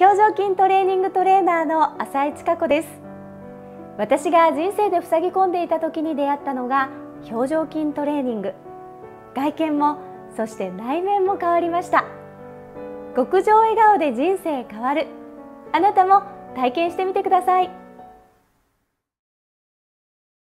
表情筋トレーニングトレーナーの浅井千佳子です。私が人生で塞ぎ込んでいた時に出会ったのが表情筋トレーニング。外見もそして内面も変わりました。極上笑顔で人生変わる。あなたも体験してみてください。